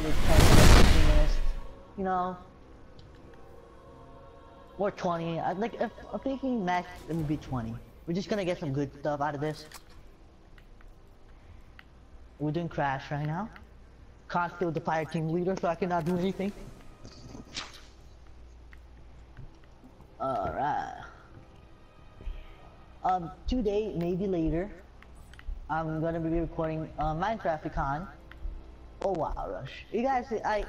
probably 10 minutes, 15 minutes. You know, or 20. I like. If, I'm thinking max it would be 20. We're just gonna get some good stuff out of this. We're doing crash right now. Can't steal the fire team leader, so I cannot do anything. Alright. Um, today, maybe later, I'm gonna be recording uh, Minecraft Kaan. Oh wow, Rush. You guys, I,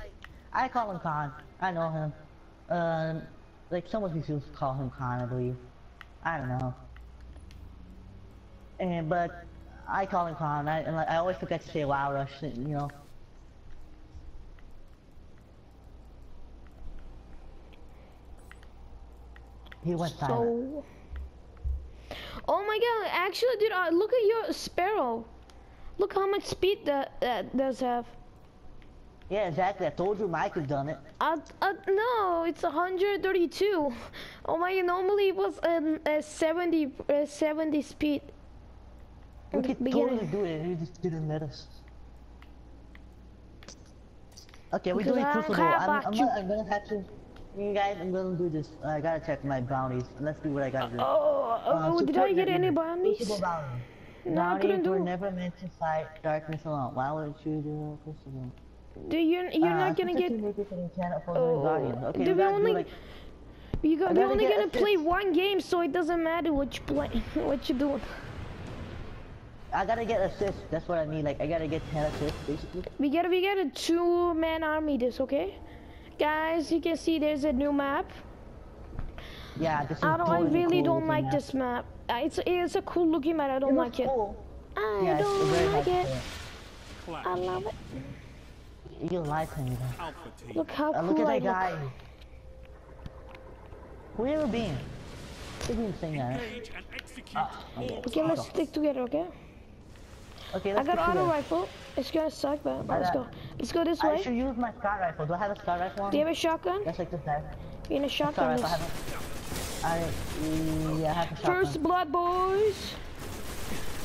I call him Kaan. I know him. Um, like some of you call him Kaan, I believe. I don't know. And but I call him Kaan. I and like, I always forget to say Wildrush. You know. He went silent. So. Oh my god! Actually, dude, uh, look at your sparrow. Look how much speed that that does have. Yeah, exactly. I told you Mike has done it. Uh, uh, no, it's 132. Oh my! Normally it was um, a 70 uh, 70 speed. We could totally do it. You just didn't let us. Okay, we're Because doing Crucible. I'm, I'm, gonna- I'm gonna have to. You guys, I'm gonna do this. I gotta check my bounties. Let's do what I gotta do. Oh, Uh, oh did I get any bounties? Crucible bounty. No, I couldn't were do. never meant to fight darkness alone. Why would you do Crucible? Do you? You're Uh, not gonna get. make it for the channel for Oh, Okay, do we gotta only- like You got. They're only gonna play one game, so it doesn't matter what you play, what you doing. I gotta get assists. That's what I mean. Like I gotta get 10 assists basically. We get we get a two man army this, okay? Guys, you can see there's a new map. Yeah, this is I don't I really cool don't like map. this map. Uh, It's it's a cool looking map. I don't It like it. cool. I Yeah, don't like it. I love it. You lie to me though. Alpha team. Look how Uh, cool look at I that look. guy. Who you ever been? He didn't say that. Engage and execute. Ah, okay. Okay, let's stick together, okay? Okay, I let's got get auto rifle. It's gonna suck, but let's got- go. Let's go this I way. should use my scar rifle. Do I have a scar rifle on Do you have a shotgun? Just like this guy. You in a Scar shotgun? rifle. I have a... I, yeah, I have a shotgun. First blood, boys.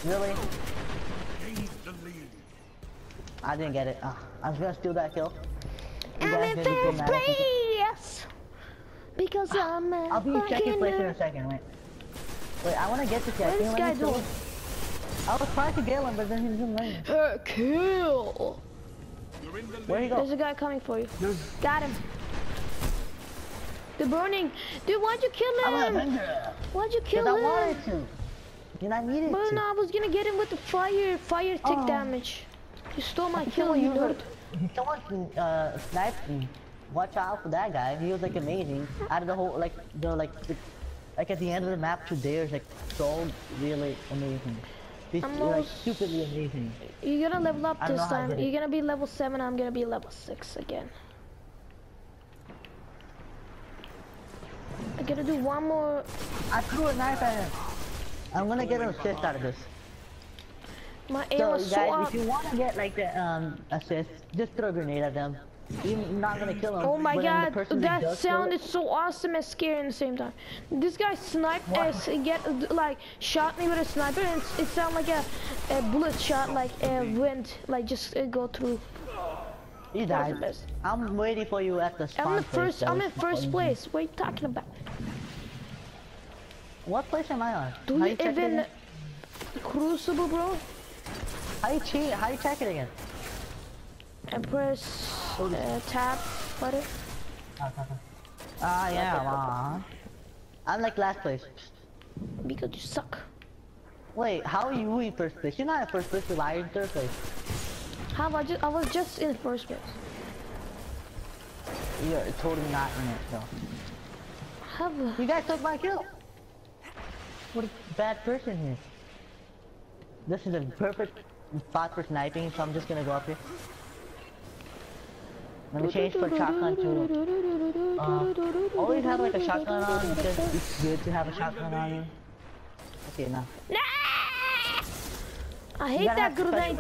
Really? Gain the lead. I didn't get it. Ah, I was gonna steal that kill. You I'm in first place! Because uh, I'm a I'll be in second place in a second. Wait. Wait, I wanna get this guy. What Can is this let guy doing? I was trying to kill him, but then he didn't let me. Uh, kill. You're in the Where'd he go? There's a guy coming for you. Got him. They're burning. Dude, why'd you kill I'm him? Why'd you kill Because I wanted to. And I needed But to. no, I was gonna get him with the fire, fire tick Oh. damage. You stole my kill, you nerd. Someone uh, sniped me. Watch out for that guy. He was like amazing. Out of the whole like the like the, like at the end of the map today is like so really amazing. He's I'm like stupidly amazing. You're gonna level up this know how I time. You're gonna be level 7, I'm gonna be level 6 again. I gotta do one more. I threw a knife at him. I'm gonna get an assist out of this. My aim So was so guys, up. if you want to get like the um assist, just throw a grenade at them. You're not gonna kill them. Oh my but then the god, that sound is so awesome and scary at the same time. This guy sniped What? us, get like shot me with a sniper, and it, it sounded like a, a bullet shot, like a wind, like just uh, go through. He died. I'm waiting for you at the spawn I'm in place, first. I'm in first place. What are you talking about? What place am I on? Do How you check it even again? Crucible, bro? How you cheat? How you check it again? I press uh, tab button. Ah, yeah, wow. I'm like last place. Because you suck. Wait, how are you in first place? You're not in first place, you're in third place. How about just? I was just in first place. You're totally not in it, though. A, You guys took my kill! What a bad person here. This is a perfect spot for sniping, so I'm just gonna go up here. Let me change for shotgun to... Uh, always have like a shotgun on, because it's good to have a shotgun on you. Okay, now. Nah! I hate that have special grenade.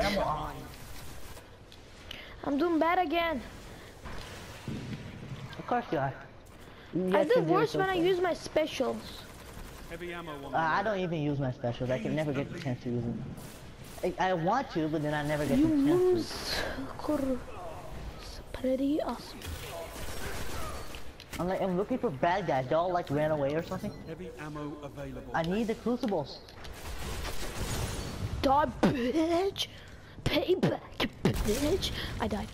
I'm doing bad again. Of course you are. You I guys do can do worse so when I use my specials. Heavy ammo Uh, I don't even use my specials. I can never get the chance to use them. I, I want to, but then I never get You the chance lose. Cor- pretty awesome. I'm like, I'm looking for bad guys. They all like ran away or something. Heavy ammo available. I need the crucibles. Die, bitch! Payback, bitch! I died.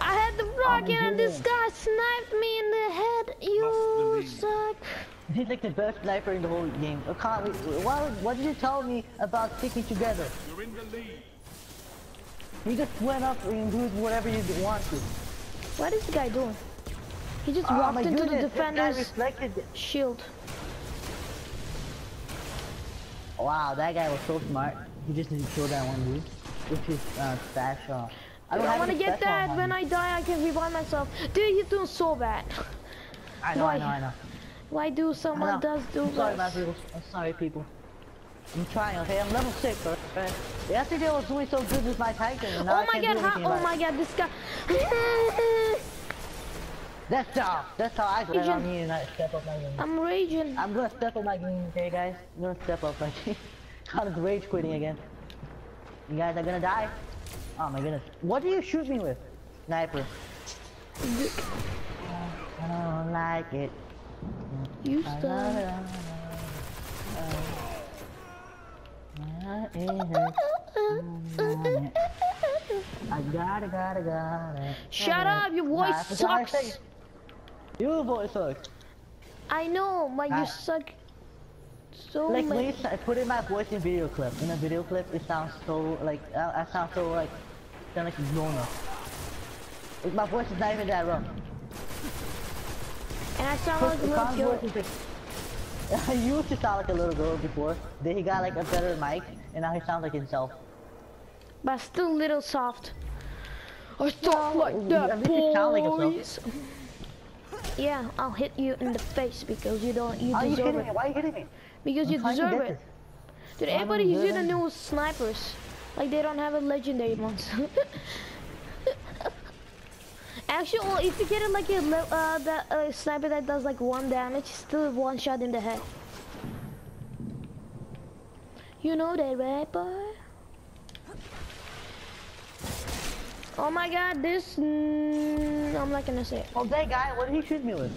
I had the rocket and this guy sniped me in the head. You lead. suck. He's like the best sniper in the whole game. Uh, Kaan, what, what did you tell me about sticking together? You're in the lead. You just went up and do whatever you want to. What is the guy doing? He just Oh walked into goodness, the this defender's shield. Wow, that guy was so smart. He just didn't kill that one dude. With his uh, stash off. I, don't have want to get that. When. I die, I can revive myself. Dude, he's doing so bad. I know, I why- know, I know. Why do someone does do I'm sorry, my people. I'm sorry, people. I'm trying, okay? I'm level 6, okay? Yesterday I was doing so good with my Titan, and now Oh my god, how, oh my god, this guy. That's how, that's how I plan on Agent. me I step up my game. I'm raging. I'm gonna step up my game, okay guys? I'm gonna step up my game. Of rage quitting again. You guys are gonna die. Oh my goodness. What do you shoot me with? Sniper. I don't like it. You I suck. it. Uh, it hurts. I gotta, gotta, gotta. Shut up, your voice That's what I sucks. Your voice sucks. I know, but you suck so Like when much. you s- put in my voice in video clip. In a video clip, it sounds so like uh, I sound so like sound like a grown up. Like, my voice is not even that rough. And I sound like a little girl. like- I used to sound like a little girl before. Then he got like a better mic, and now he sounds like himself. But still a little soft. I talk like that, you sound like Yeah, I'll hit you in the face because you don't, you are you deserve me? it. Why are you hitting me? Because I'm you deserve it. Dude, everybody's using the new snipers. Like they don't have a legendary ones. Actually, well, if you get it like a uh, the uh, sniper that does like one damage, still one shot in the head. You know that, right, boy? Oh my God, this. Mm, I'm not gonna say it. Oh, that guy, what did he shoot me with?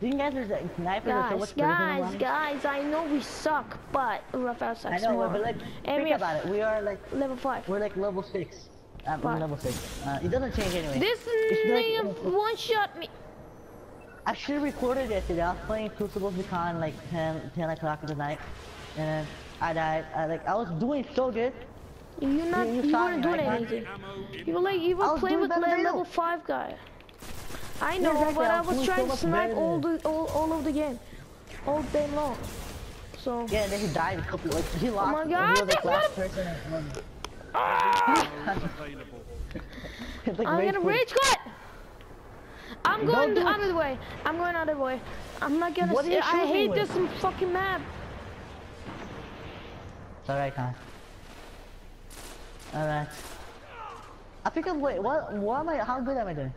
Didn't guys there's a sniper that's so Guys, much guys, guys, I know we suck, but Raphael I sucks know, more. but like, think have about it. We are like, level 5. we're like level six. I'm Five. level six. Uh, it doesn't change anyway. This It's like- one shot me. I should have recorded yesterday. I was playing Crucible Recon like 10, 10 o'clock at the night, and I died. I like I was doing so good. You're not, you you, saw weren't doing anything. You were like, you were playing with better le than you. level 5 guy. I know, exactly, but I I was was doing so trying to snipe all the all, all of the game, all day long. So Yeah, and then he died a couple like he lost. Oh my he God, was the last person. That won. ammo available. It's like I'm gonna rage quit. I'm going do out of the way. I'm going out of the way. I'm not gonna. What are you I shooting hate with? this fucking map. It's alright, Kaan. Alright. I think I'm wait. What? What am I? How good am I doing?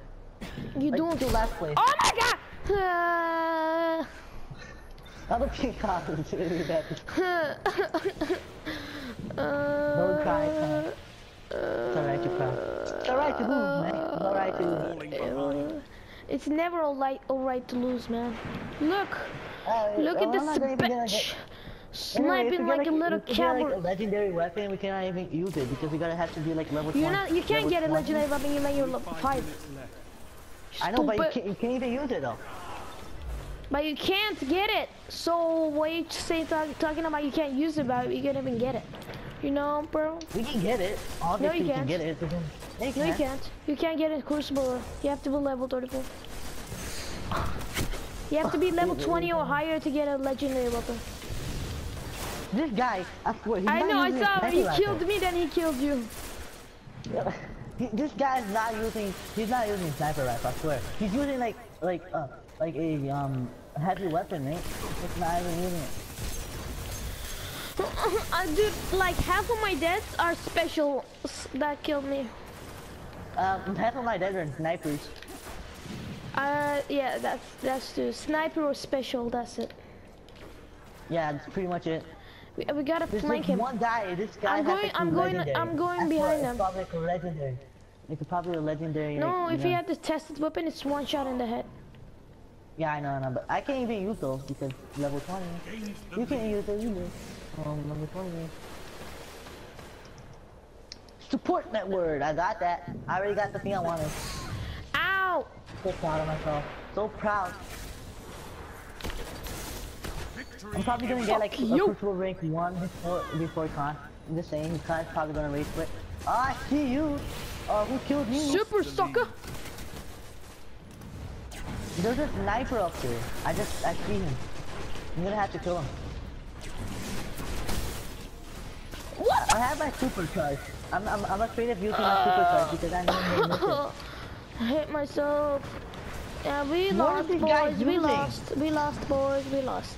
You Like doing? to last place. Oh my god! Uh, Think Kaan is really bad. uh, Don't cry, Kaan. It's alright to cry. It's alright to lose, man. It's alright to lose. It's never alright, alright to lose, man. Look, Uh, look at this bitch get- Anyway, sniping get, like a little get, like, a legendary weapon, we cannot even use it because we gotta have to be like level 20. You're not, you can't get a 20. legendary weapon unless you're level five. I know, but you can't, you can't even use it though. But you can't get it. So what you say talk, talking about you can't use it, but you can't even get it. You know, bro? We can get it. Obviously, we can can't. get it. No, you can't. You can't get it Crucible. You have to be level 34. You have to be level 20 or higher to get a legendary weapon. This guy, I swear, he's I know, I saw him. He killed me, then he killed you. This guy is not using. He's not using sniper rifle. I swear. He's using like like uh like a um heavy weapon, mate. It's not even using it. uh, dude, like half of my deaths are special that killed me. Um, half of my deaths are snipers. Uh, yeah, that's that's the sniper or special. That's it. Yeah, that's pretty much it. We, we gotta There's flank like him. one guy. This guy I'm going- I'm going- legendary. I'm going I behind him. probably like a legendary. Could probably a legendary. No, like, if you he had the tested weapon, it's one shot in the head. Yeah, I know, I know, but I can't even use those because level 20. You can't lead. use it either. Um, level 20. Support that word. I got that. I already got the thing I wanted. Ow! So proud of myself. So proud. Victory I'm probably gonna get like a you. crucible rank one before before Kaan. I'm just saying, Kaan's probably gonna race for it. Oh, I see you. Uh, who killed me? Super sucker! There's a sniper up here. I just I see him. I'm gonna have to kill him. What? I have my supercharge. I'm I'm, I'm afraid of using my supercharge because I know I'm gonna miss it. I hit myself. Yeah, we What lost, is this guy boys. We using? lost. We lost, boys. We lost.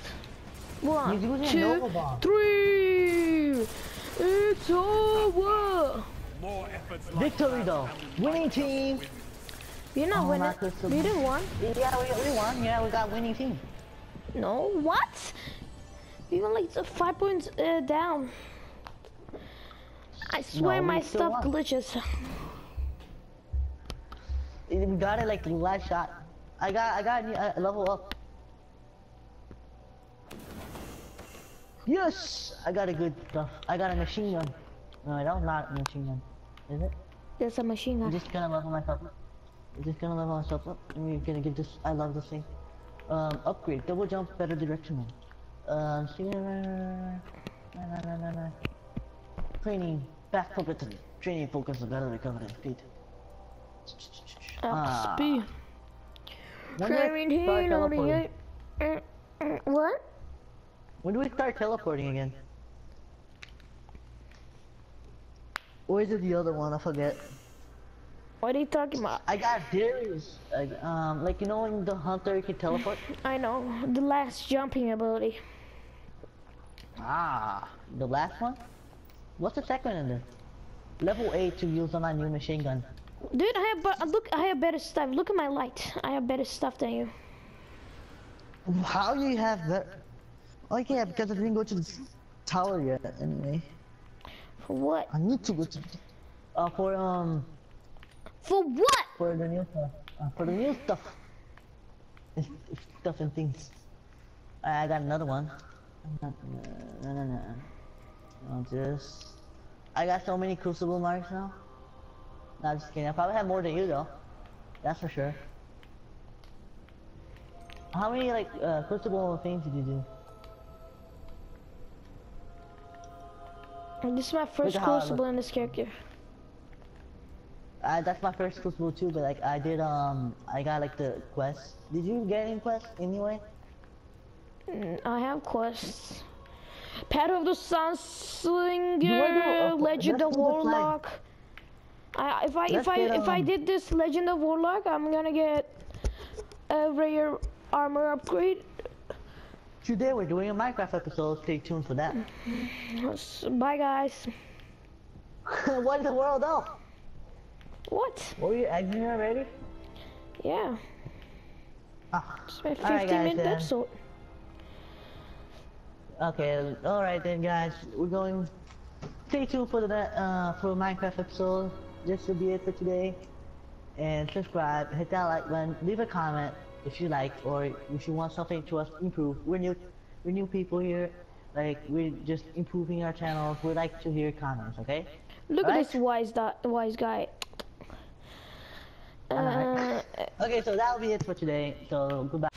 One, He's using a two, three. It's over. More efforts Victory though. Winning team. You're not Oh, winning. not didn't won. Yeah, we, we won. Yeah, we got winning team. No, what? We were like five points uh, down. I swear we my stuff won. glitches. We got it like the last shot. I got I got a new- level up. Yes, I got a good stuff. I got a machine gun. No, that was not a machine gun. Is it? There's a machine gun. I'm just gonna level myself up. Just gonna level myself up. And we're gonna get this. I love this thing. Um, upgrade. Double jump, better directional. Um, na. Training. Back focus. Training focus. Better recovery speed. Ah. XP. When do I Carrying here, loading teleporting? it. Uh, uh, What? When do we start teleporting again? Or is it the other one? I forget. What are you talking about? I got Darius. Like, um, like you know when the hunter can teleport? I know the last jumping ability. Ah, the last one? What's the second one in there? Level 8 to use on my new machine gun. Dude, I have but look, I have better stuff. Look at my light. I have better stuff than you. How do you have that? Oh yeah, because I didn't go to the tower yet anyway. For what? I need to go to uh, for um For what? for the new stuff. Uh, for the new stuff. Stuff and things. I, I got another one. No, no, no, no. I'll just. I got so many crucible marks now. No, just kidding. I probably have more than you though. That's for sure. How many like uh, crucible things did you do? This is my first at how I crucible in this character. Uh, that's my first crucible too, but like I did um I got like the quest. Did you get any quest anyway? Mm, I have quests. Pet of the Sunslinger, You wanna uh, Legend of do the flag. Warlock. I, if I if Let's I get, if I um, did this Legend of Warlock, I'm gonna get a rare armor upgrade. Today we're doing a Minecraft episode. Stay tuned for that. Bye guys. what in the world though? What? Were you exiting already? Yeah, Ah, it's my 15 Alright, guys, minute then. episode. okay. All right then, guys. We're going. Stay tuned for the uh for Minecraft episode. This will be it for today. And subscribe, hit that like button, leave a comment if you like or if you want something to us improve. We're new, we're new people here. Like we're just improving our channel. We like to hear comments. Okay. Look Alright. at this wise wise guy. Uh, Okay, so that'll be it for today. So goodbye.